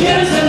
Yes.